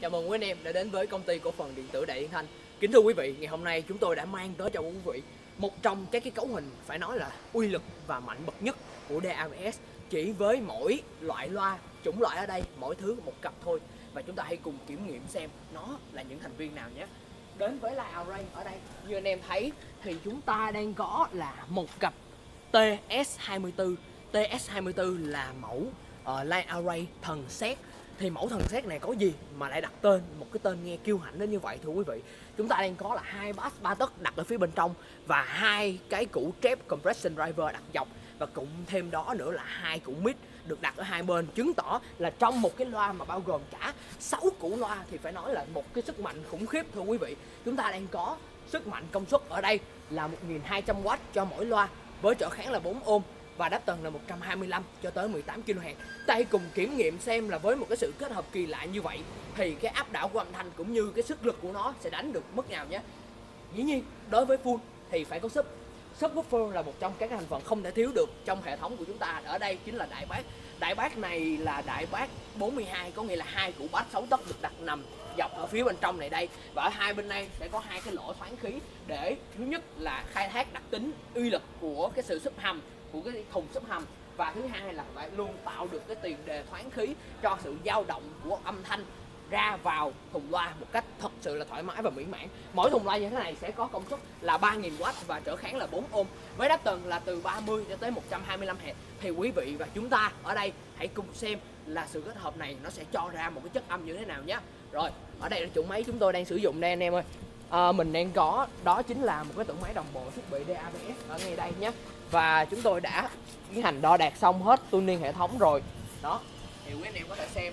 Chào mừng quý anh em đã đến với công ty cổ phần điện tử Đại Yên Thanh. Kính thưa quý vị, ngày hôm nay chúng tôi đã mang tới cho quý vị một trong các cái cấu hình phải nói là uy lực và mạnh bậc nhất của DAVS chỉ với mỗi loại loa chủng loại ở đây mỗi thứ một cặp thôi và chúng ta hãy cùng kiểm nghiệm xem nó là những thành viên nào nhé. Đến với là Array ở đây như anh em thấy thì chúng ta đang có là một cặp TS24 TS24 là mẫu ờ, uh, line Array thần xét thì mẫu thần xét này có gì mà lại đặt tên, một cái tên nghe kiêu hãnh đến như vậy thưa quý vị? Chúng ta đang có là hai bass ba tấc đặt ở phía bên trong và hai cái củ trép compression driver đặt dọc. Và cũng thêm đó nữa là hai củ mid được đặt ở hai bên, chứng tỏ là trong một cái loa mà bao gồm cả 6 củ loa thì phải nói là một cái sức mạnh khủng khiếp thưa quý vị. Chúng ta đang có sức mạnh công suất ở đây là 1200W cho mỗi loa, với trở kháng là 4 ohm và đáp tần là 125 cho tới 18 kHz. Ta hãy cùng kiểm nghiệm xem là với một cái sự kết hợp kỳ lạ như vậy thì cái áp đảo của âm thanh cũng như cái sức lực của nó sẽ đánh được mức nào nhé. Dĩ nhiên, đối với full thì phải có sub. Subwoofer là một trong các thành phần không thể thiếu được trong hệ thống của chúng ta. Ở đây chính là đại bác. Đại bác này là đại bác 42 có nghĩa là hai củ bát 6 tấc được đặt nằm dọc ở phía bên trong này đây và ở hai bên đây sẽ có hai cái lỗ thoáng khí để thứ nhất là khai thác đặc tính uy lực của cái sự sub hầm, của cái thùng sub hầm và thứ hai là phải luôn tạo được cái tiền đề thoáng khí cho sự dao động của âm thanh ra vào thùng loa một cách thật sự là thoải mái và mỹ mãn. Mỗi thùng loa như thế này sẽ có công suất là 3.000W và trở kháng là 4 ohm. Với đáp tần là từ 30 cho tới 125 Hz thì quý vị và chúng ta ở đây hãy cùng xem là sự kết hợp này nó sẽ cho ra một cái chất âm như thế nào nhé. Rồi ở đây là chủ máy chúng tôi đang sử dụng đây anh em ơi. À, mình đang có đó chính là một cái tủ máy đồng bộ thiết bị DABS ở ngay đây nhé. Và chúng tôi đã tiến hành đo đạt xong hết tuning hệ thống rồi. Đó thì quý anh em có thể xem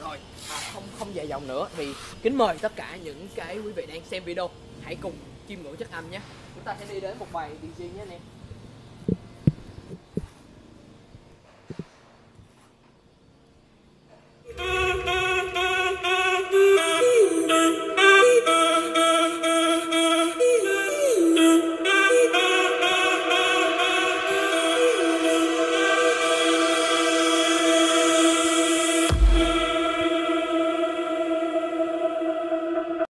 rồi à, không không dài dòng nữa. Thì kính mời tất cả những cái quý vị đang xem video hãy cùng chiêm ngưỡng chất âm nhé. Chúng ta sẽ đi đến một bài DJ nhé anh em.